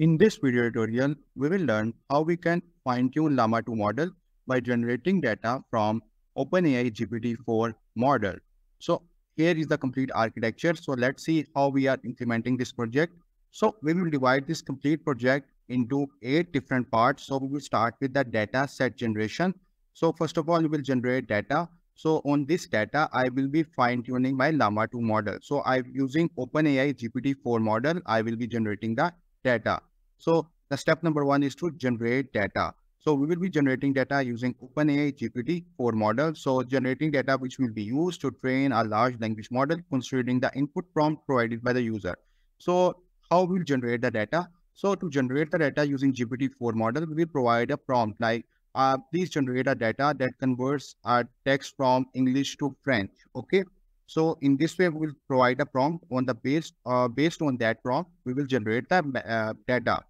In this video tutorial, we will learn how we can fine-tune Llama 2 model by generating data from OpenAI GPT-4 model. So here is the complete architecture. So let's see how we are implementing this project. So we will divide this complete project into eight different parts. So we will start with the data set generation. So first of all, we will generate data. So on this data, I will be fine tuning my Llama 2 model. So I'm using OpenAI GPT-4 model. I will be generating the data. So the step number one is to generate data. So we will be generating data using OpenAI GPT-4 model. So generating data which will be used to train a large language model considering the input prompt provided by the user. So how we will generate the data? So to generate the data using GPT-4 model, we will provide a prompt like uh, please generate a data that converts our text from English to French. Okay. So in this way, we will provide a prompt on the base, uh, based on that prompt, we will generate the uh, data.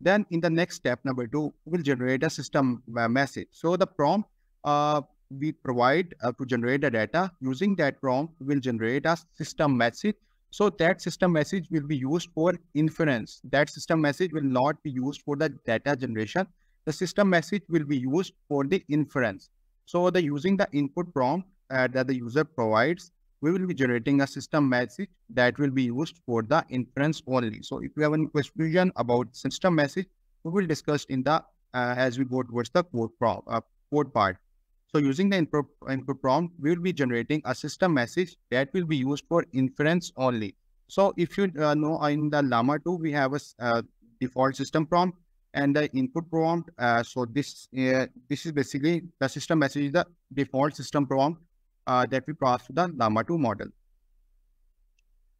Then in the next step, number two, we'll generate a system uh, message. So the prompt uh, we provide uh, to generate the data, using that prompt, will generate a system message. So that system message will be used for inference. That system message will not be used for the data generation. The system message will be used for the inference. So the using the input prompt uh, that the user provides, we will be generating a system message that will be used for the inference only. So if you have any question about system message, we will discuss in the uh, as we go towards the code, prompt, uh, code part. So using the input, input prompt, we will be generating a system message that will be used for inference only. So if you uh, know in the Llama 2, we have a uh, default system prompt and the input prompt. Uh, so this uh, this is basically the system message the default system prompt uh, that we pass to the Llama 2 model.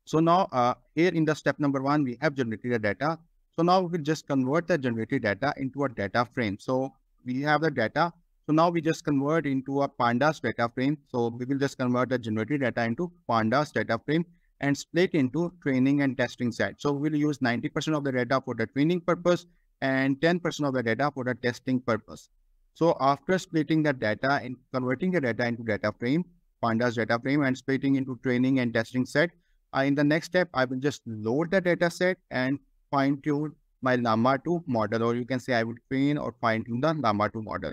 So now uh, here in the step number one, we have generated the data. So now we just convert the generated data into a data frame. So we have the data. So now we just convert into a pandas data frame. So we will just convert the generated data into pandas data frame and split into training and testing set. So we'll use 90% of the data for the training purpose and 10% of the data for the testing purpose. So after splitting the data and converting the data into data frame, pandas data frame and splitting into training and testing set, in the next step, I will just load the data set and fine tune my Llama 2 model, or you can say I would train or fine tune the Llama 2 model.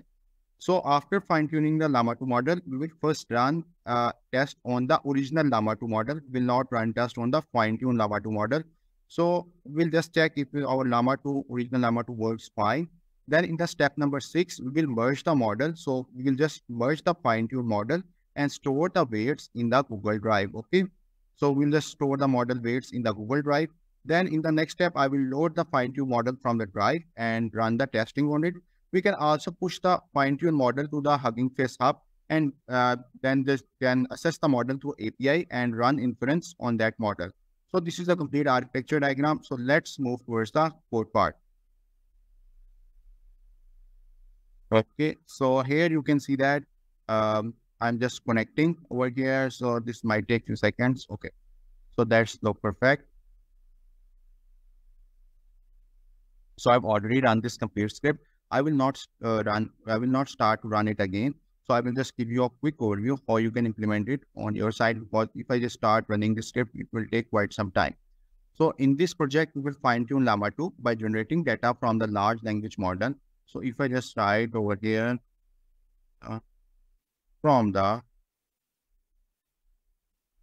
So after fine tuning the Llama 2 model, we will first run a test on the original Llama 2 model. We will not run test on the fine tune Llama 2 model. So we'll just check if our Llama 2, original Llama 2 works fine. Then in the step number six, we will merge the model. So we will just merge the fine tune model and store the weights in the Google Drive. Okay. So we'll just store the model weights in the Google Drive. Then in the next step, I will load the fine tune model from the drive and run the testing on it. We can also push the fine tune model to the Hugging Face Hub and uh, then this can assess the model through API and run inference on that model. So this is a complete architecture diagram. So let's move towards the code part. Okay, so here you can see that um, I'm just connecting over here. So this might take few seconds. Okay, so that's look perfect. So I've already run this complete script. I will not uh, run, I will not start to run it again. So I will just give you a quick overview how you can implement it on your side. Because if I just start running the script, it will take quite some time. So in this project, we will fine tune Llama 2 by generating data from the large language model so if I just write over here uh, from the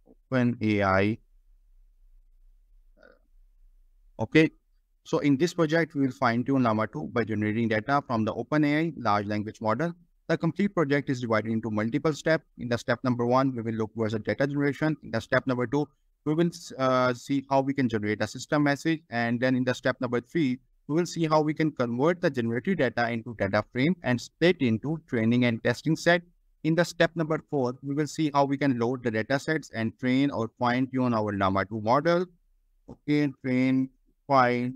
open AI, okay. So in this project, we will fine tune Llama 2 by generating data from the OpenAI large language model. The complete project is divided into multiple steps. In the step number one, we will look towards the data generation. In the step number two, we will uh, see how we can generate a system message. And then in the step number three, we will see how we can convert the generated data into data frame and split into training and testing set. In the step number four, we will see how we can load the data sets and train or fine tune our Llama 2 model. Okay, train, fine,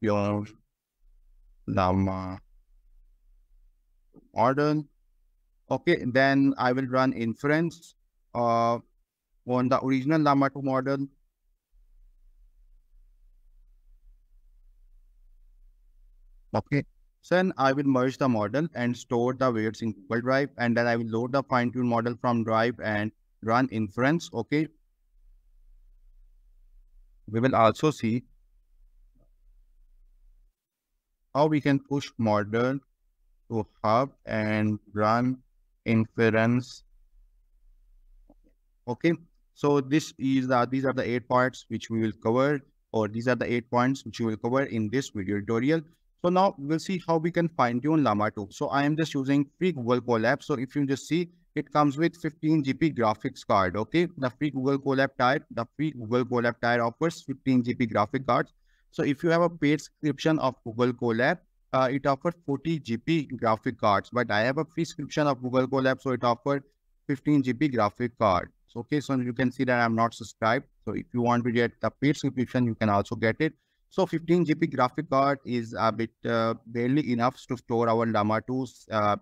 your Llama model. Okay, then I will run inference uh, on the original Llama 2 model Okay. So then I will merge the model and store the weights in Google Drive. And then I will load the fine tune model from Drive and run inference. Okay. We will also see how we can push model to hub and run inference. Okay, so this is the these are the eight parts which we will cover, or these are the eight points which we will cover in this video tutorial. So now we'll see how we can fine tune Llama 2. So I am just using free Google Colab. So if you just see, it comes with 15 GB graphics card. Okay, the free Google Colab type, the free Google Colab type offers 15 GB graphic cards. So if you have a paid subscription of Google Colab, uh, it offers 40 GB graphic cards, but I have a free subscription of Google Colab, so it offers 15 GB graphic card. So, okay, so you can see that I'm not subscribed. So if you want to get the paid subscription, you can also get it. So 15 GB graphic card is a bit uh, barely enough to store our Llama 2 uh,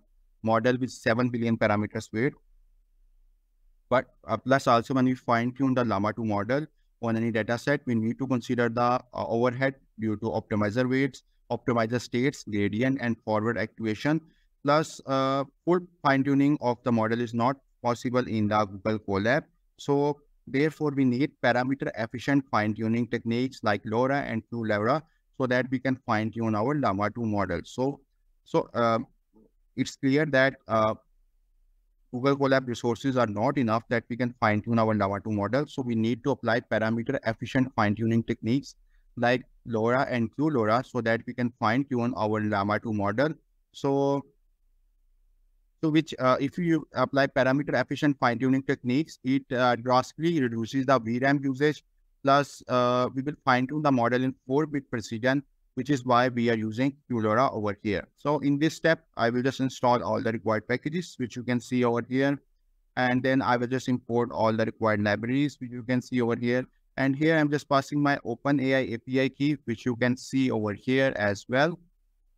model with 7 billion parameters weight. But uh, plus also when we fine tune the Llama 2 model on any data set, we need to consider the uh, overhead due to optimizer weights, optimizer states, gradient and forward activation. Plus uh, full fine tuning of the model is not possible in the Google Colab. So Therefore, we need parameter efficient fine tuning techniques like LoRa and QLoRa so that we can fine tune our Llama 2 model. So, so uh, it's clear that uh, Google Colab resources are not enough that we can fine tune our Llama 2 model. So we need to apply parameter efficient fine tuning techniques like LoRa and QLoRa so that we can fine tune our Llama 2 model. So so which uh, if you apply parameter efficient fine tuning techniques, it uh, drastically reduces the VRAM usage. Plus, uh, we will fine tune the model in 4-bit precision, which is why we are using QLoRa over here. So in this step, I will just install all the required packages, which you can see over here. And then I will just import all the required libraries, which you can see over here. And here I'm just passing my OpenAI API key, which you can see over here as well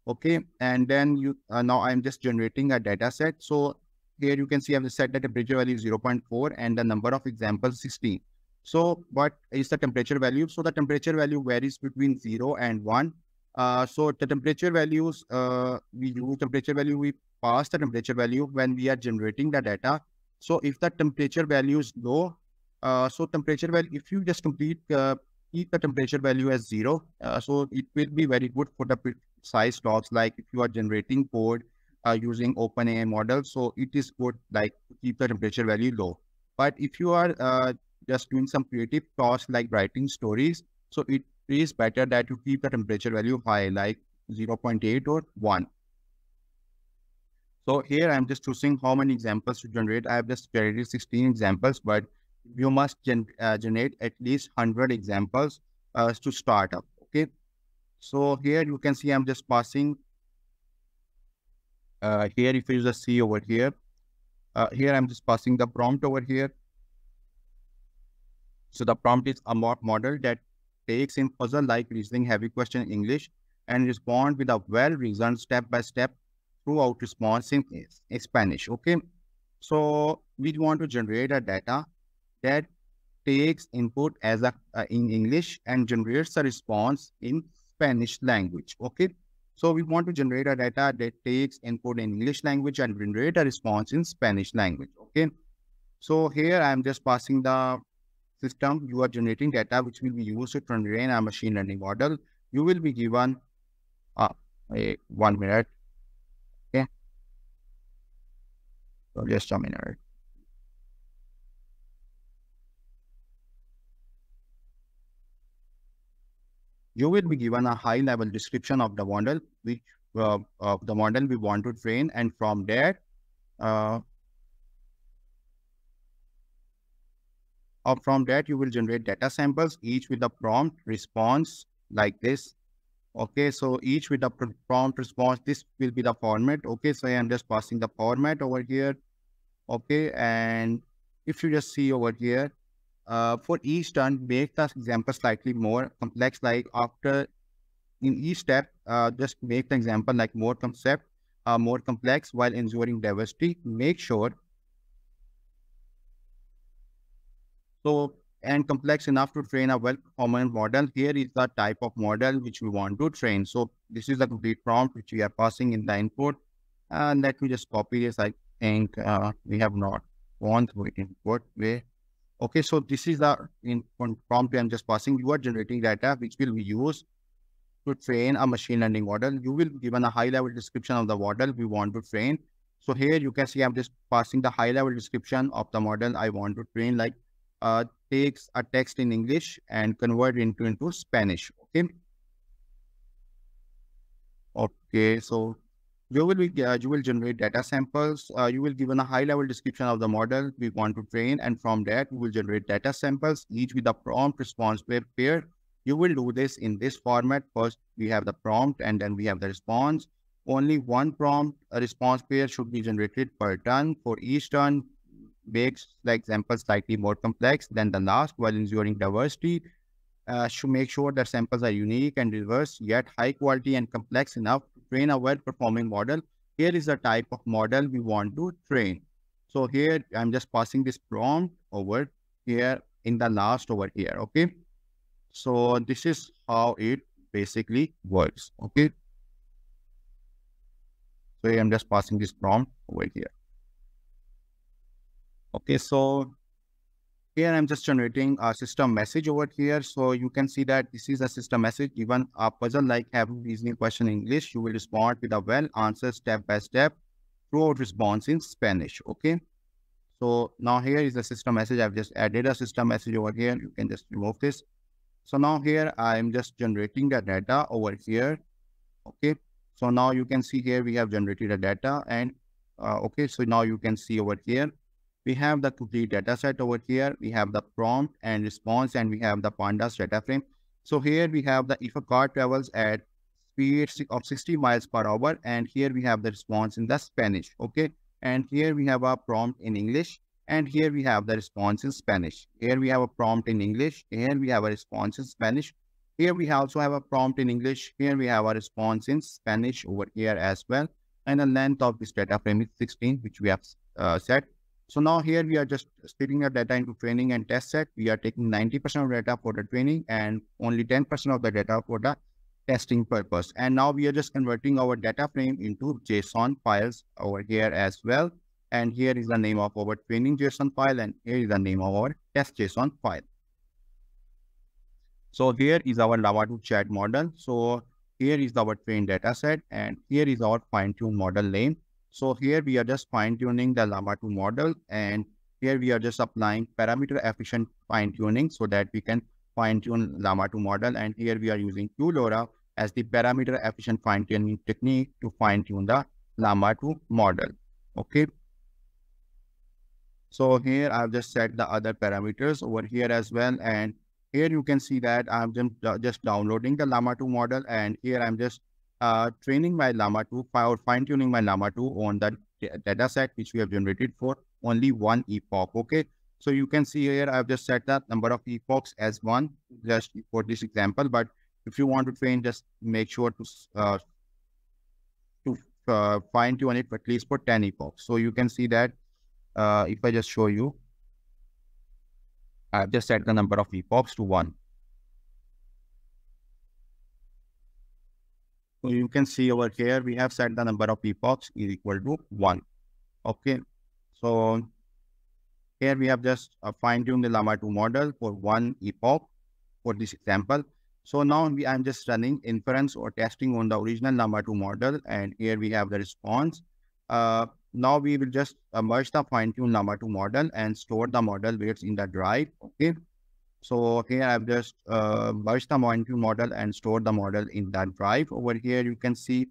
okay and then you uh, now i'm just generating a data set. So here you can see i've set the temperature value is 0.4 and the number of examples 16 so what is the temperature value? So the temperature value varies between 0 and 1 uh, so the temperature values uh, we use temperature value we pass the temperature value when we are generating the data. So if the temperature value is low uh, so temperature value if you just complete uh, keep the temperature value as zero uh, so it will be very good for the size logs like if you are generating code uh, using OpenAI model, so it is good like keep the temperature value low. But if you are uh, just doing some creative tasks like writing stories, so it is better that you keep the temperature value high like 0.8 or 1. So here I'm just choosing how many examples to generate. I have just generated 16 examples, but you must gen uh, generate at least 100 examples uh, to start up. Okay. So here you can see I'm just passing uh, here if you just see over here, uh, here I'm just passing the prompt over here. So the prompt is a model that takes in puzzle-like reasoning heavy question in English and respond with a well-reasoned step-by-step throughout response in, in Spanish. Okay. So we want to generate a data that takes input as a uh, in English and generates a response in Spanish language. Okay. So we want to generate a data that takes input in English language and generate a response in Spanish language. Okay. So here I'm just passing the system. You are generating data which will be used to train a machine learning model. You will be given uh, a one minute. Okay. So just a minute. You will be given a high level description of the model, which uh, the model we want to train. And from there, uh, from that, you will generate data samples, each with a prompt response like this. Okay, so each with a prompt response, this will be the format. Okay, so I am just passing the format over here. Okay, and if you just see over here, uh, for each turn, make the example slightly more complex. Like after in each step, uh, just make the example like more concept, uh, more complex while ensuring diversity. Make sure so and complex enough to train a well-performant model. Here is the type of model which we want to train. So this is the complete prompt which we are passing in the input. And let me just copy this. I think uh, we have not gone through it in what way. Okay, so this is the in prompt I'm just passing. You are generating data which will be used to train a machine learning model, you will be given a high level description of the model we want to train. So here you can see I'm just passing the high level description of the model I want to train like uh, takes a text in English and convert into into Spanish. Okay. Okay, so you will be uh, you will generate data samples. Uh, you will given a high level description of the model we want to train, and from that we will generate data samples each with a prompt response pair. You will do this in this format. First, we have the prompt, and then we have the response. Only one prompt a response pair should be generated per turn. For each turn, makes the example slightly more complex than the last while ensuring diversity. Uh, should make sure that samples are unique and diverse, yet high quality and complex enough train a well-performing model. Here is the type of model we want to train. So here I'm just passing this prompt over here in the last over here. Okay. So this is how it basically works. Okay. So I'm just passing this prompt over here. Okay. So here I'm just generating a system message over here. So you can see that this is a system message. Even a puzzle like having reasoning question in English, you will respond with a well answer step by step throughout response in Spanish. Okay. So now here is the system message. I've just added a system message over here. You can just remove this. So now here I'm just generating the data over here. Okay. So now you can see here we have generated the data and uh, okay. So now you can see over here we have the complete data set over here. We have the prompt and response, and we have the pandas data frame. So here we have the if a car travels at speed of 60 miles per hour, and here we have the response in the Spanish. Okay. And here we have a prompt in English, and here we have the response in Spanish. Here we have a prompt in English. Here we have a response in Spanish. Here we also have a prompt in English. Here we have a response in Spanish over here as well. And the length of this data frame is 16, which we have uh, set. So now here we are just splitting our data into training and test set. We are taking 90% of data for the training and only 10% of the data for the testing purpose. And now we are just converting our data frame into JSON files over here as well. And here is the name of our training JSON file and here is the name of our test JSON file. So here is our Llama 2 chat model. So here is our trained data set and here is our fine-tuned model name. So here we are just fine tuning the Llama 2 model and here we are just applying parameter efficient fine tuning so that we can fine tune Llama 2 model. And here we are using QLoRa as the parameter efficient fine tuning technique to fine tune the Llama 2 model. Okay. So here I've just set the other parameters over here as well. And here you can see that I'm just, uh, just downloading the Llama 2 model and here I'm just uh, training my Llama 2 or fine tuning my Llama 2 on that data set which we have generated for only one epoch. Okay. So you can see here, I've just set that number of epochs as one just for this example. But if you want to train, just make sure to, uh, to uh, fine tune it at least for 10 epochs. So you can see that uh, if I just show you, I've just set the number of epochs to one. So you can see over here, we have set the number of epochs is equal to one. Okay. So here we have just uh, fine tuned the Llama 2 model for one epoch for this example. So now we, I'm just running inference or testing on the original Llama 2 model. And here we have the response. Uh, now we will just uh, merge the fine tuned Llama 2 model and store the model weights in the drive. Okay. So here I've just uh, merged the model and stored the model in that drive. Over here, you can see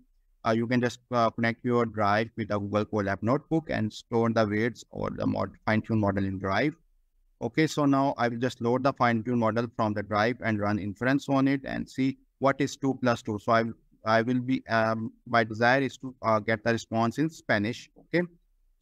uh, you can just uh, connect your drive with a Google Colab notebook and store the weights or the mod fine-tune model in drive. Okay, so now I will just load the fine-tune model from the drive and run inference on it and see what is 2 plus 2. So I, I will be, um, my desire is to uh, get the response in Spanish. Okay,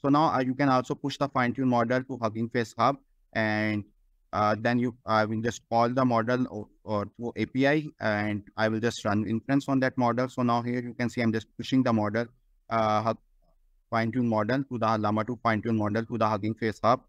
so now uh, you can also push the fine-tune model to Hugging Face Hub and uh, then you I will just call the model or, or through API and I will just run inference on that model. So now here you can see I'm just pushing the model, uh, fine tune model to the Llama 2 fine tune model to the Hugging Face Hub.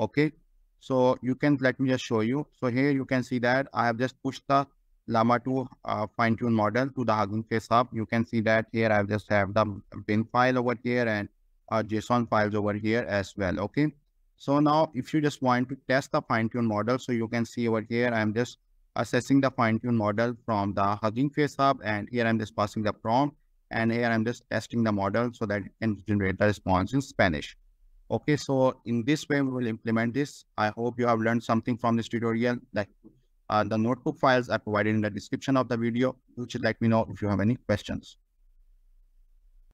Okay. So you can let me just show you. So here you can see that I have just pushed the Llama 2 uh, fine tune model to the Hugging Face Hub. You can see that here I have just have the bin file over here and uh, JSON files over here as well. Okay. So now if you just want to test the fine tune model, so you can see over here, I'm just assessing the fine-tuned model from the Hugging Face Hub. And here I'm just passing the prompt. And here I'm just testing the model so that it can generate the response in Spanish. Okay, so in this way, we will implement this. I hope you have learned something from this tutorial. Uh, the notebook files are provided in the description of the video. Should let me know if you have any questions.